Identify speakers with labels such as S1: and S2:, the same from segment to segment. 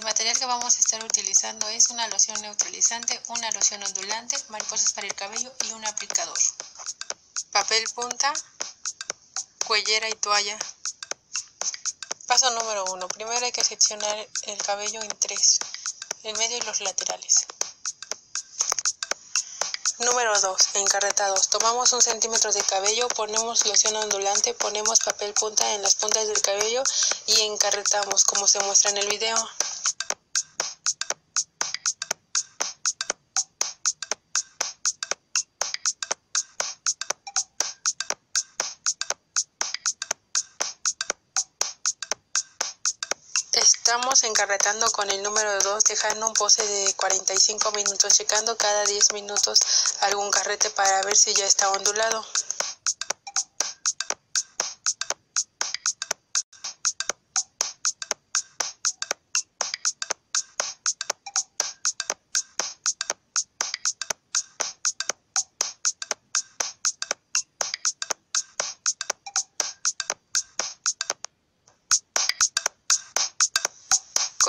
S1: El material que vamos a estar utilizando es una loción neutralizante, una loción ondulante, mariposas para el cabello y un aplicador. Papel punta, cuellera y toalla. Paso número 1. Primero hay que seccionar el cabello en tres, el medio y los laterales. Número 2. Encarretados. Tomamos un centímetro de cabello, ponemos loción ondulante, ponemos papel punta en las puntas del cabello y encarretamos como se muestra en el video. Estamos encarretando con el número 2 dejando un pose de 45 minutos, checando cada 10 minutos algún carrete para ver si ya está ondulado.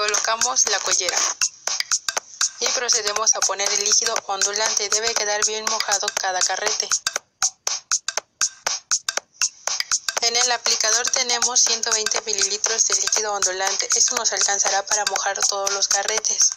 S1: Colocamos la collera y procedemos a poner el líquido ondulante. Debe quedar bien mojado cada carrete. En el aplicador tenemos 120 mililitros de líquido ondulante. Esto nos alcanzará para mojar todos los carretes.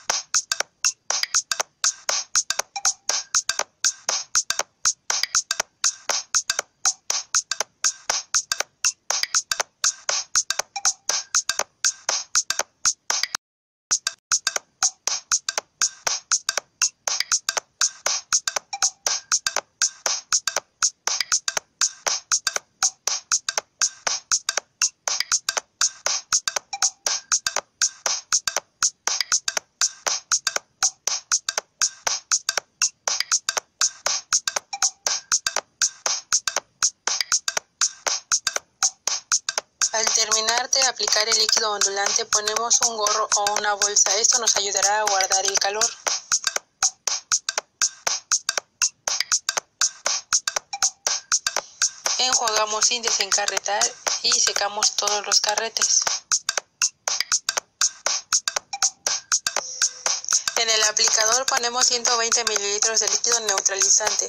S1: De aplicar el líquido ondulante ponemos un gorro o una bolsa. Esto nos ayudará a guardar el calor. Enjuagamos sin desencarretar y secamos todos los carretes. En el aplicador ponemos 120 mililitros de líquido neutralizante.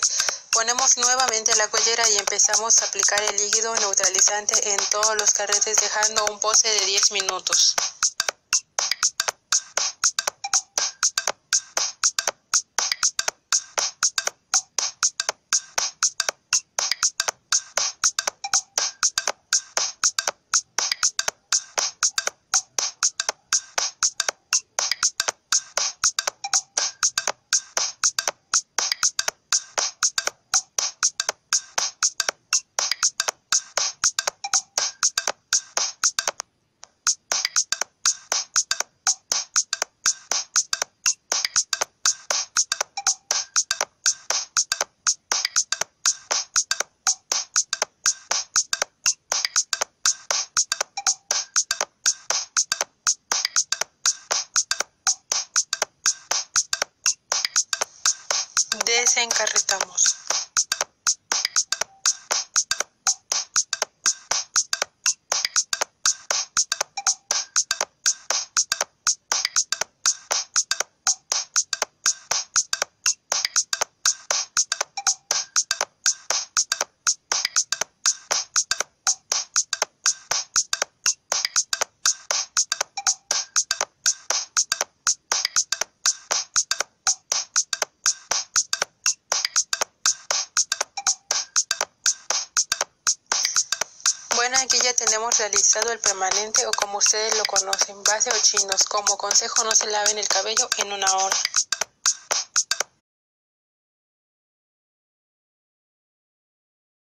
S1: Ponemos nuevamente la collera y empezamos a aplicar el líquido neutralizante en todos los carretes dejando un pose de 10 minutos. Desencarretamos. Bueno, aquí ya tenemos realizado el permanente o como ustedes lo conocen, base o chinos. Como consejo no se laven el cabello en una hora.